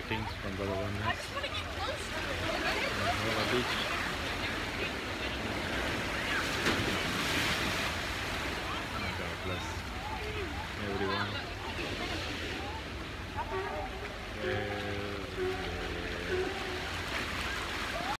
sightings from the Governor's Beach. God bless.